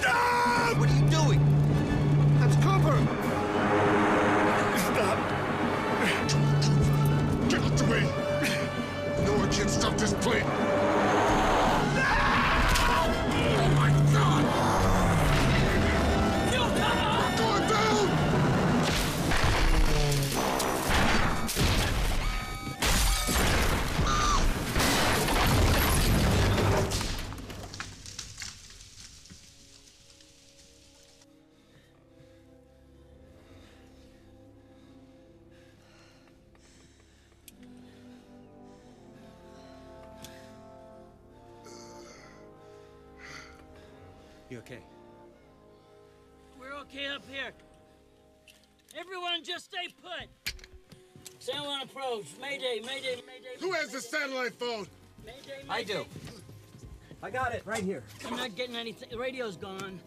Stop! What are you doing? That's Cooper! Stop! Get it to me! No one can stop this plane! You okay? We're okay up here. Everyone just stay put. Satellite approach. Mayday, mayday, mayday. Who has the satellite phone? Mayday, mayday. I do. I got it right here. I'm not getting anything. The radio's gone.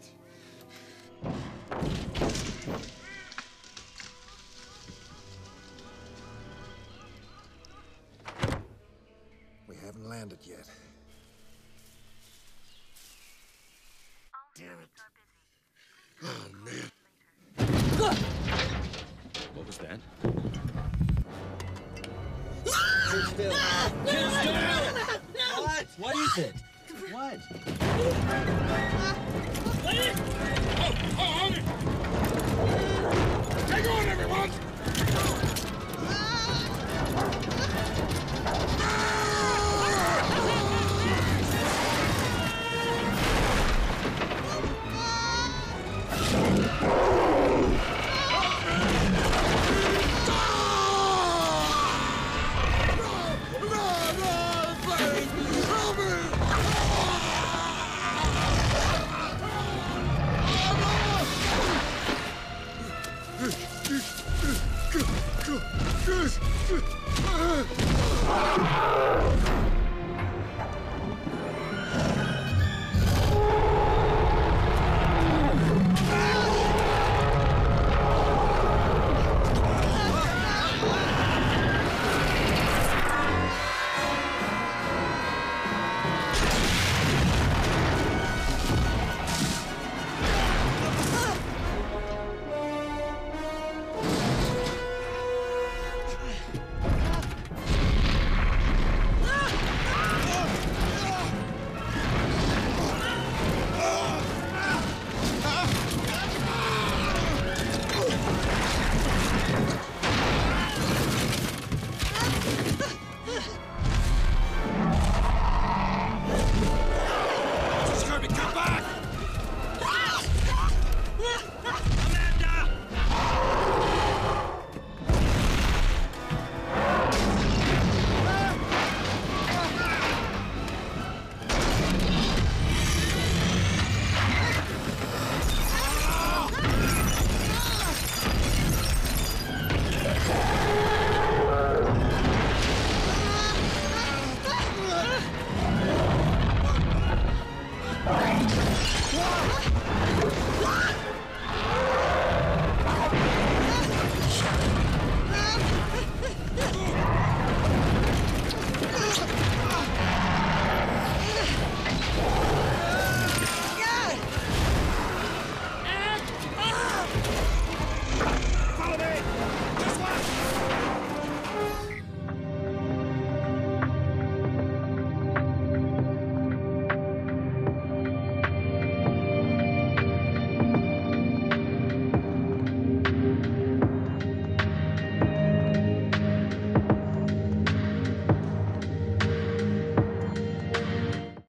We haven't landed yet. Damn it. Oh, man. What was that? What? What is it? What?